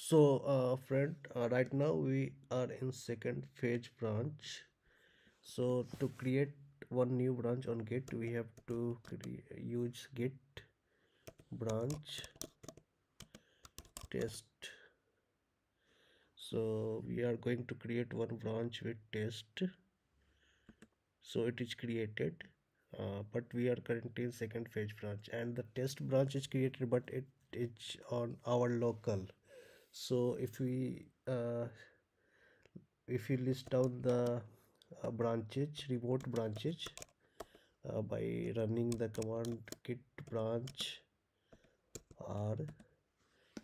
so uh, friend uh, right now we are in second phase branch. So to create one new branch on git we have to use git branch test. So we are going to create one branch with test. So it is created uh, but we are currently in second phase branch and the test branch is created but it is on our local so if we uh, if you list down the uh, branches remote branches uh, by running the command git branch r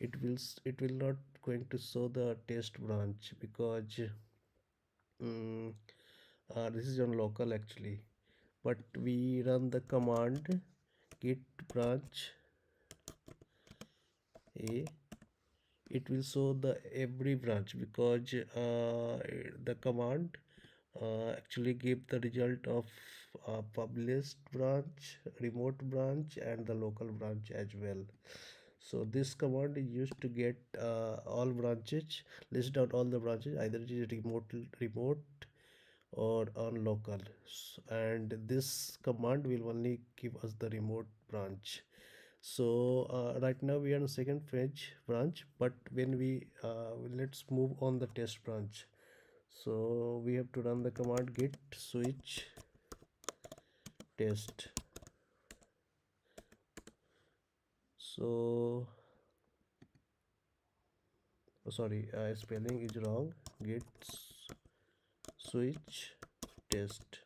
it will it will not going to show the test branch because um, uh, this is on local actually. But we run the command git branch a it will show the every branch because uh, the command uh, actually give the result of uh, published branch remote branch and the local branch as well. So this command is used to get uh, all branches list out all the branches either it is remote remote or on local. And this command will only give us the remote branch so uh, right now we are in second phase branch but when we uh, let's move on the test branch. So we have to run the command git switch test. So oh, sorry uh, spelling is wrong. Git switch test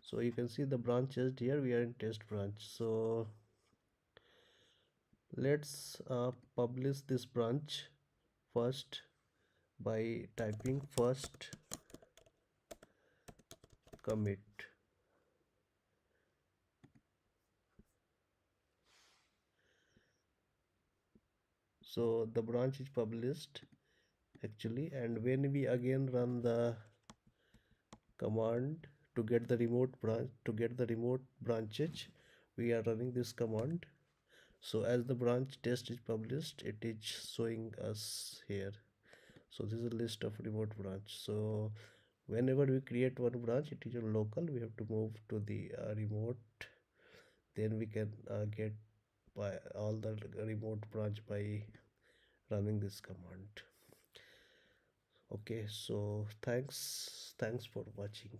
so you can see the branches. Here we are in test branch. So let's uh, publish this branch first by typing first commit. So the branch is published actually. And when we again run the command to get the remote branch to get the remote branches we are running this command. So as the branch test is published it is showing us here. So this is a list of remote branch. So whenever we create one branch it is a local. We have to move to the uh, remote. Then we can uh, get by all the remote branch by running this command. Okay so thanks. Thanks for watching